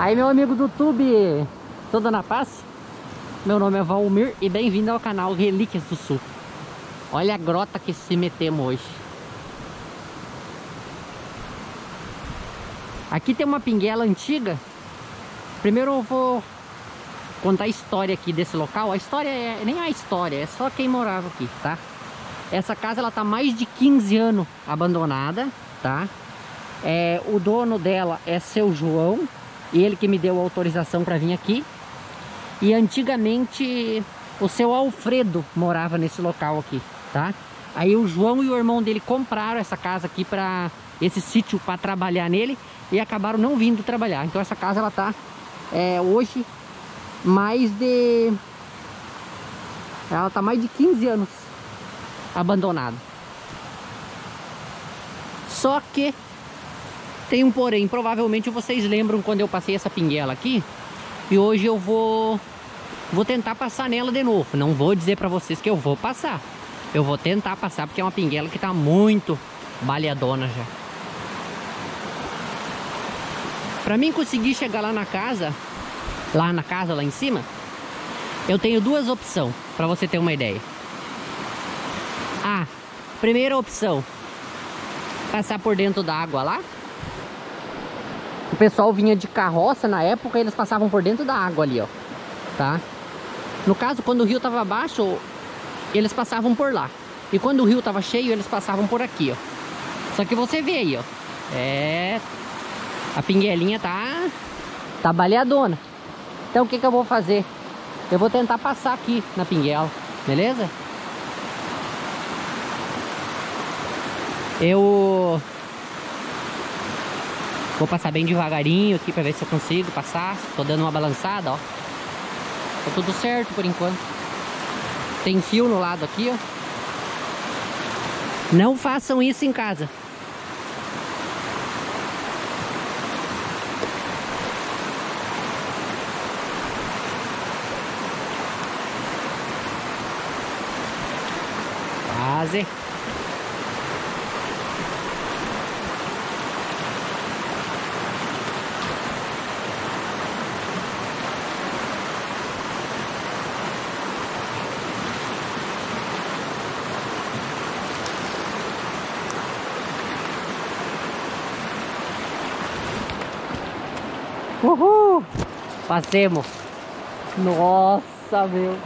Aí meu amigo do YouTube, toda na paz? Meu nome é Valmir e bem-vindo ao canal Relíquias do Sul. Olha a grota que se metemos hoje. Aqui tem uma pinguela antiga. Primeiro eu vou contar a história aqui desse local. A história é nem a história, é só quem morava aqui, tá? Essa casa ela tá mais de 15 anos abandonada, tá? É, o dono dela é seu João, ele que me deu a autorização para vir aqui. E antigamente o seu Alfredo morava nesse local aqui, tá? Aí o João e o irmão dele compraram essa casa aqui para esse sítio para trabalhar nele e acabaram não vindo trabalhar. Então essa casa ela tá é, hoje mais de ela tá mais de 15 anos abandonada. Só que tem um porém, provavelmente vocês lembram quando eu passei essa pinguela aqui. E hoje eu vou vou tentar passar nela de novo. Não vou dizer para vocês que eu vou passar. Eu vou tentar passar porque é uma pinguela que tá muito baleadona já. Para mim conseguir chegar lá na casa, lá na casa lá em cima, eu tenho duas opções para você ter uma ideia. A primeira opção, passar por dentro da água lá pessoal vinha de carroça na época eles passavam por dentro da água ali, ó. Tá? No caso, quando o rio tava baixo, eles passavam por lá. E quando o rio tava cheio, eles passavam por aqui, ó. Só que você vê aí, ó. É... A pinguelinha tá... Tá baleadona. Então o que que eu vou fazer? Eu vou tentar passar aqui na pinguela, beleza? Eu Vou passar bem devagarinho aqui pra ver se eu consigo passar. Tô dando uma balançada, ó. Tá tudo certo por enquanto. Tem fio no lado aqui, ó. Não façam isso em casa. Quase. Passemos. Nossa, meu.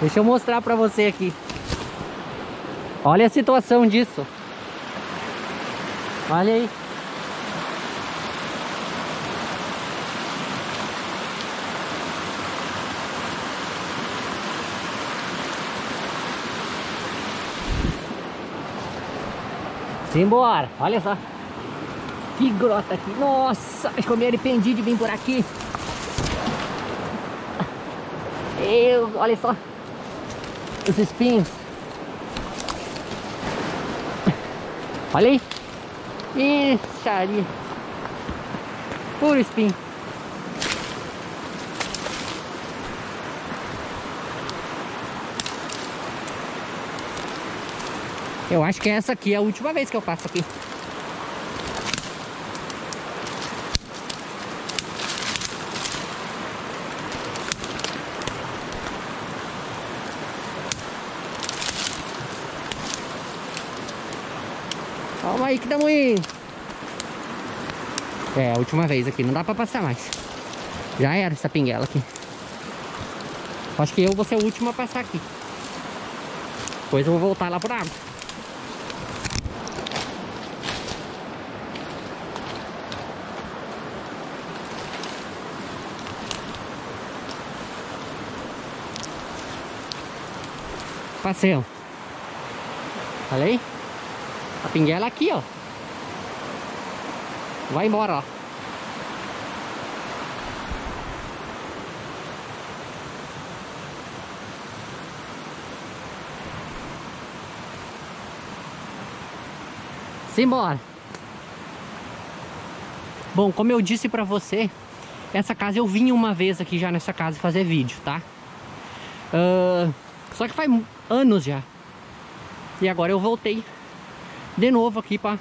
Deixa eu mostrar pra você aqui. Olha a situação disso. Olha aí. Simbora, olha só. Que grota aqui. Nossa, acho que eu me arrependi de vir por aqui. Eu, olha só. Os espinhos. Olha aí. Ixi. Puro espinho. Eu acho que essa aqui é a última vez que eu passo aqui. Aí que estamos indo. É, a última vez aqui, não dá pra passar mais. Já era essa pinguela aqui. Acho que eu vou ser o último a passar aqui. Depois eu vou voltar lá por água. Passeio. Olha aí. Pinguela aqui, ó. Vai embora, ó. Simbora. Bom, como eu disse pra você, essa casa eu vim uma vez aqui já nessa casa fazer vídeo, tá? Uh, só que faz anos já. E agora eu voltei de novo aqui para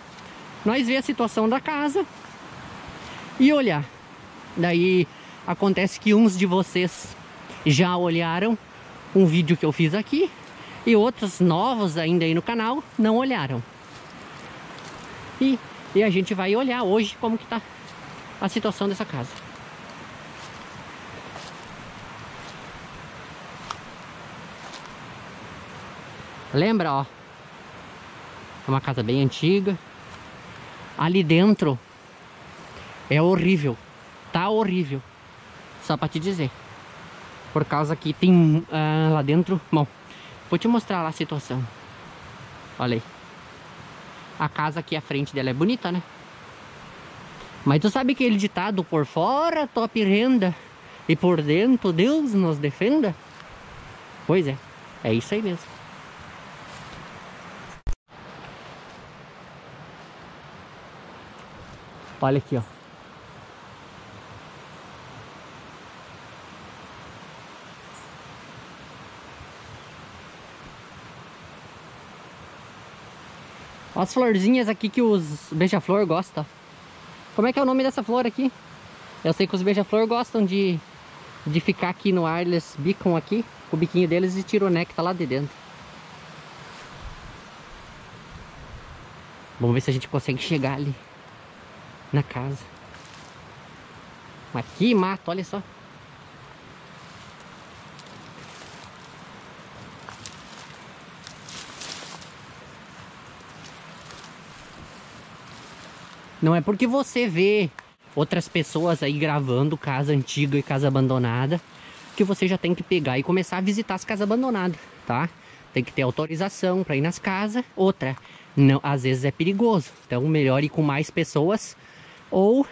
nós ver a situação da casa e olhar. Daí acontece que uns de vocês já olharam um vídeo que eu fiz aqui e outros novos ainda aí no canal não olharam. E, e a gente vai olhar hoje como que tá a situação dessa casa. Lembra, ó. É uma casa bem antiga. Ali dentro é horrível. Tá horrível. Só pra te dizer. Por causa que tem uh, lá dentro... Bom, vou te mostrar lá a situação. Olha aí. A casa aqui à frente dela é bonita, né? Mas tu sabe aquele ditado por fora top renda e por dentro Deus nos defenda? Pois é, é isso aí mesmo. Olha aqui, ó. As florzinhas aqui que os beija-flor gostam. Como é que é o nome dessa flor aqui? Eu sei que os beija-flor gostam de, de ficar aqui no ar, eles bicam aqui, com o biquinho deles e tiram o néctar lá de dentro. Vamos ver se a gente consegue chegar ali na casa. Aqui mato, olha só. Não é porque você vê outras pessoas aí gravando casa antiga e casa abandonada que você já tem que pegar e começar a visitar as casas abandonadas, tá? Tem que ter autorização para ir nas casas. Outra, não, às vezes é perigoso. Então, melhor ir com mais pessoas ou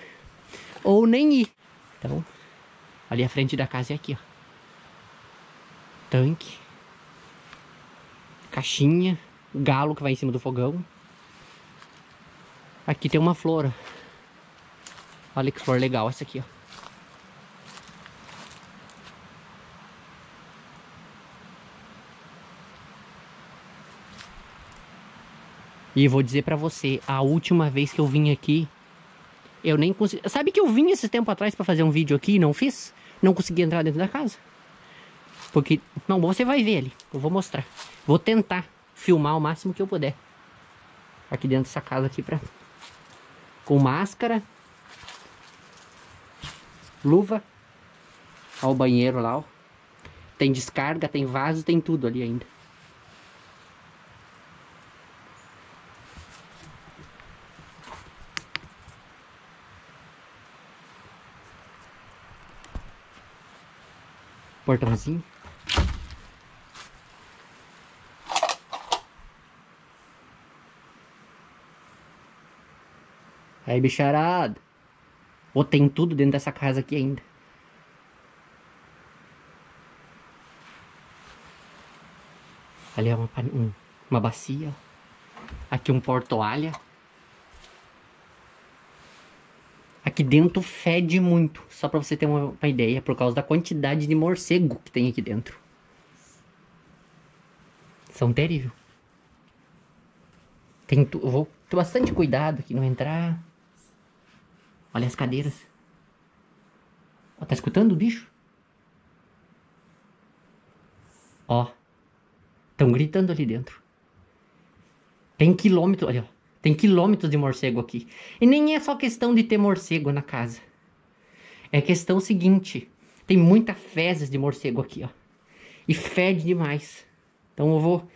ou nem ir. Então, ali à frente da casa é aqui, ó. Tanque. Caixinha, galo que vai em cima do fogão. Aqui tem uma flor. Olha que flor legal essa aqui, ó. E vou dizer pra você, a última vez que eu vim aqui, eu nem consegui... Sabe que eu vim esse tempo atrás pra fazer um vídeo aqui e não fiz? Não consegui entrar dentro da casa. Porque, não, você vai ver ali, eu vou mostrar. Vou tentar filmar o máximo que eu puder. Aqui dentro dessa casa aqui pra com máscara, luva, ao banheiro lá, ó. Tem descarga, tem vaso, tem tudo ali ainda. Portãozinho. Aí, bicharada. Ou tem tudo dentro dessa casa aqui ainda. Ali é uma, um, uma bacia. Aqui um portoalha. Aqui dentro fede muito. Só pra você ter uma, uma ideia. Por causa da quantidade de morcego que tem aqui dentro. São terríveis. Tem, vou ter bastante cuidado aqui não entrar. Olha as cadeiras. Ó, tá escutando o bicho? Ó. Estão gritando ali dentro. Tem quilômetros, olha, ó. Tem quilômetros de morcego aqui. E nem é só questão de ter morcego na casa. É questão seguinte. Tem muita fezes de morcego aqui, ó. E fede demais. Então eu vou...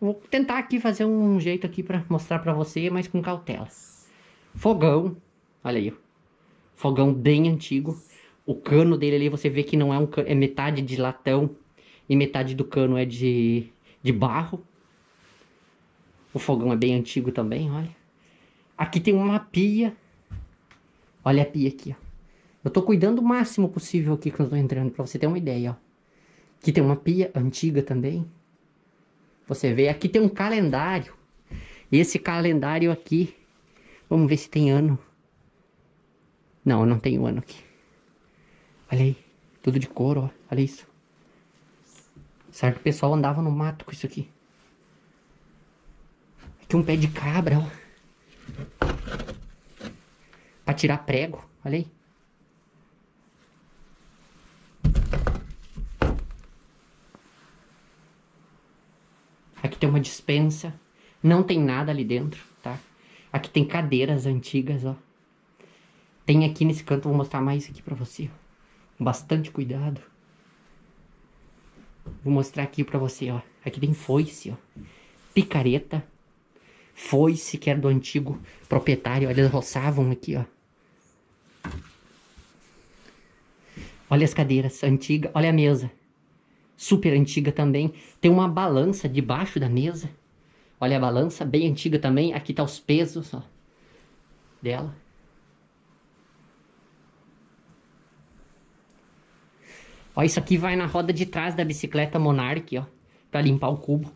Vou tentar aqui fazer um jeito aqui para mostrar para você, mas com cautela. Fogão. Olha aí, ó. Fogão bem antigo. O cano dele ali, você vê que não é um cano, é metade de latão e metade do cano é de, de barro. O fogão é bem antigo também, olha. Aqui tem uma pia. Olha a pia aqui, ó. Eu tô cuidando o máximo possível aqui quando eu tô entrando, pra você ter uma ideia, ó. Aqui tem uma pia antiga também. Você vê, aqui tem um calendário. E esse calendário aqui, vamos ver se tem ano. Não, não tem ano aqui. Olha aí, tudo de couro, ó. Olha isso. Que o pessoal andava no mato com isso aqui? Tem um pé de cabra, ó. Pra tirar prego, olha aí. Aqui tem uma dispensa. Não tem nada ali dentro, tá? Aqui tem cadeiras antigas, ó. Tem aqui nesse canto, vou mostrar mais aqui pra você. Com bastante cuidado. Vou mostrar aqui pra você, ó. Aqui tem foice, ó. Picareta. Foice, que era do antigo proprietário. Eles roçavam aqui, ó. Olha as cadeiras antigas. Olha a mesa. Super antiga também. Tem uma balança debaixo da mesa. Olha a balança, bem antiga também. Aqui tá os pesos, ó. Dela. Ó, isso aqui vai na roda de trás da bicicleta Monarch, ó. Pra limpar o cubo.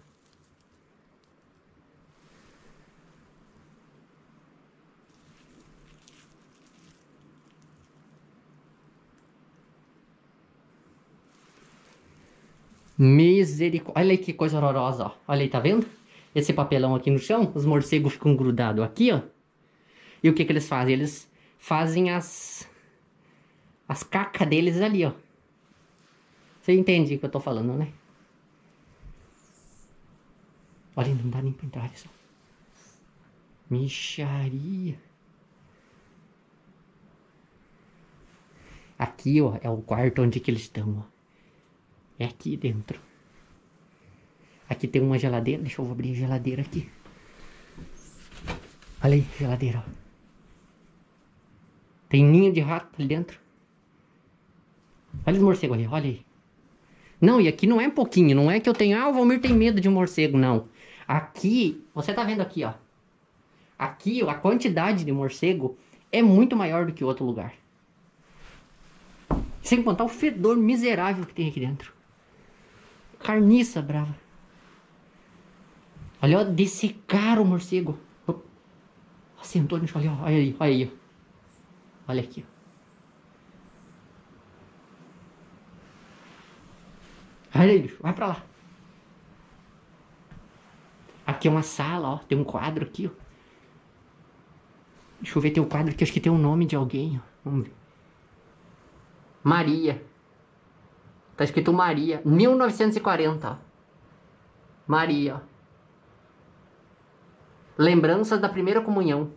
Misericórdia. Olha aí que coisa horrorosa, ó. Olha aí, tá vendo? Esse papelão aqui no chão, os morcegos ficam grudados aqui, ó. E o que que eles fazem? Eles fazem as... As cacas deles ali, ó. Você entende o que eu tô falando, né? Olha, não dá nem pra entrar, olha só. Micharia. Aqui, ó, é o quarto onde que eles estão, ó. É aqui dentro. Aqui tem uma geladeira. Deixa eu abrir a geladeira aqui. Olha aí, geladeira, ó. Tem ninho de rato ali dentro. Olha os morcegos ali, olha aí. Não, e aqui não é pouquinho, não é que eu tenho, ah, o Valmir tem medo de morcego, não. Aqui, você tá vendo aqui, ó. Aqui, a quantidade de morcego é muito maior do que outro lugar. Sem contar o fedor miserável que tem aqui dentro. Carniça brava. Olha, dessecaram o morcego. Sentou no chão ó. Olha aí, olha aí. Olha aqui. Olha aí, bicho, vai pra lá. Aqui é uma sala, ó. Tem um quadro aqui, ó. Deixa eu ver, tem um quadro aqui, acho que tem o um nome de alguém, ó. Vamos ver. Maria. Tá escrito Maria. 1940, ó. Maria. Lembranças da primeira comunhão.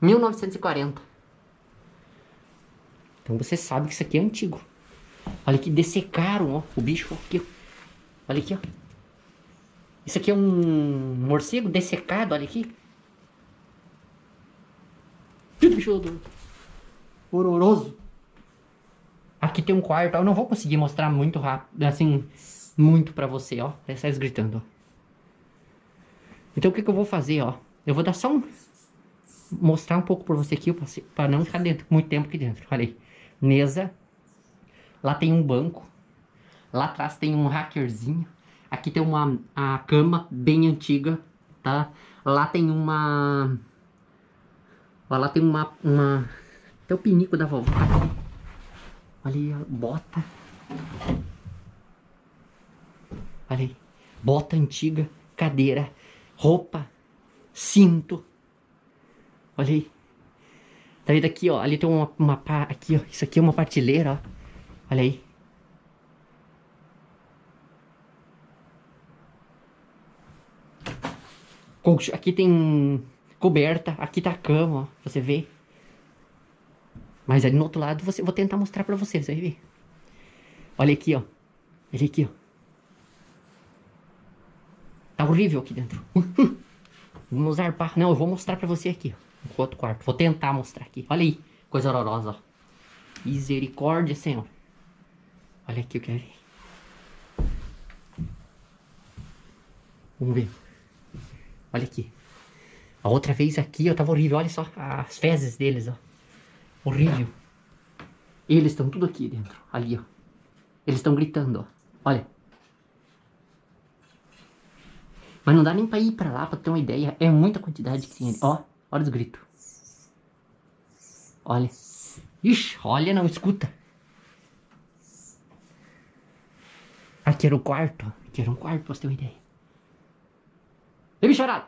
1940. Então você sabe que isso aqui é antigo. Olha que dessecaram, ó, o bicho aqui. Olha aqui, ó. Isso aqui é um morcego dessecado, olha aqui. Que bicho horroroso. Aqui tem um quarto, eu não vou conseguir mostrar muito rápido, assim, muito pra você, ó. Parece eles gritando, ó. Então o que, que eu vou fazer, ó? Eu vou dar só um... Mostrar um pouco pra você aqui, pra não ficar dentro, muito tempo aqui dentro. Olha aí. Mesa Lá tem um banco. Lá atrás tem um hackerzinho. Aqui tem uma a cama bem antiga, tá? Lá tem uma... Lá tem uma... uma... Tem o pinico da vovó. Olha aí, bota. Olha aí. Bota antiga, cadeira, roupa, cinto. Olha aí. Tá vendo aqui, ó? Ali tem uma, uma aqui, ó. Isso aqui é uma partilheira, ó. Olha aí. Aqui tem coberta, aqui tá a cama, ó, você vê. Mas ali no outro lado, você, vou tentar mostrar pra vocês, aí ver. Olha aqui, ó. Olha aqui, ó. Tá horrível aqui dentro. Vamos arpar. Não, eu vou mostrar pra você aqui. No outro quarto. Vou tentar mostrar aqui. Olha aí. Coisa horrorosa, ó. Misericórdia, Senhor. Olha aqui, eu quero ver. Vamos ver. Olha aqui. A outra vez aqui, ó, tava horrível. Olha só as fezes deles, ó. Horrível. Eles estão tudo aqui dentro. Ali, ó. Eles estão gritando, ó. Olha. Mas não dá nem pra ir pra lá pra ter uma ideia. É muita quantidade que tem ali. Ó, olha os gritos. Olha. Ixi, olha, não, escuta. Aqui era o quarto. Aqui era um quarto, pra você ter uma ideia. Ei, bicharada!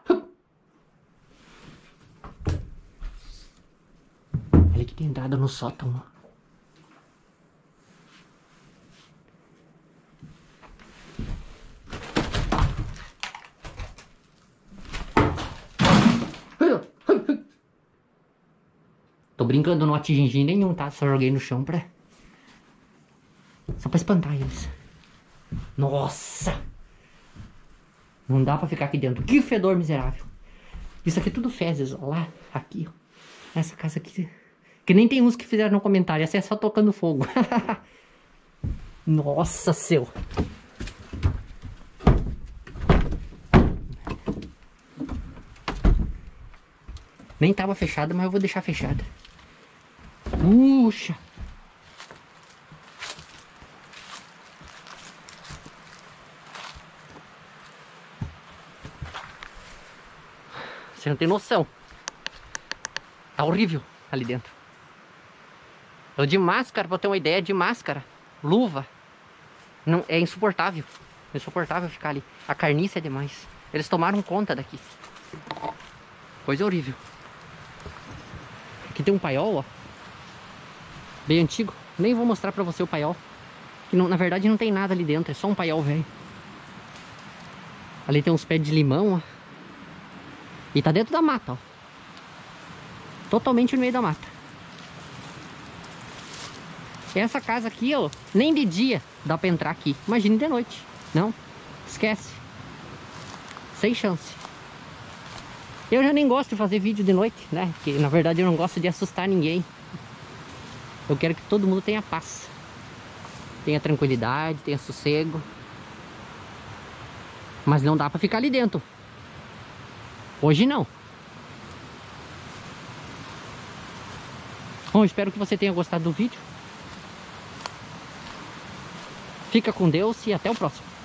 tem dado no sótão. Tô brincando, não atingi nenhum, tá? Só joguei no chão pra... Só pra espantar eles. Nossa! Não dá pra ficar aqui dentro. Que fedor miserável. Isso aqui é tudo fezes, ó lá, aqui, ó. Essa casa aqui que nem tem uns que fizeram no comentário. Essa é só tocando fogo. Nossa, seu. Nem tava fechada, mas eu vou deixar fechada. Puxa. Você não tem noção. Tá horrível ali dentro. Eu de máscara, pra ter uma ideia, de máscara, luva, não, é insuportável. Insuportável ficar ali. A carniça é demais. Eles tomaram conta daqui. Coisa horrível. Aqui tem um paiol, ó. Bem antigo. Nem vou mostrar pra você o paiol. Que não, na verdade não tem nada ali dentro, é só um paiol velho. Ali tem uns pés de limão, ó. E tá dentro da mata, ó. Totalmente no meio da mata. Essa casa aqui, ó, nem de dia dá pra entrar aqui. Imagine de noite. Não, esquece. Sem chance. Eu já nem gosto de fazer vídeo de noite, né? Porque na verdade eu não gosto de assustar ninguém. Eu quero que todo mundo tenha paz. Tenha tranquilidade, tenha sossego. Mas não dá pra ficar ali dentro. Hoje não. Bom, espero que você tenha gostado do vídeo. Fica com Deus e até o próximo.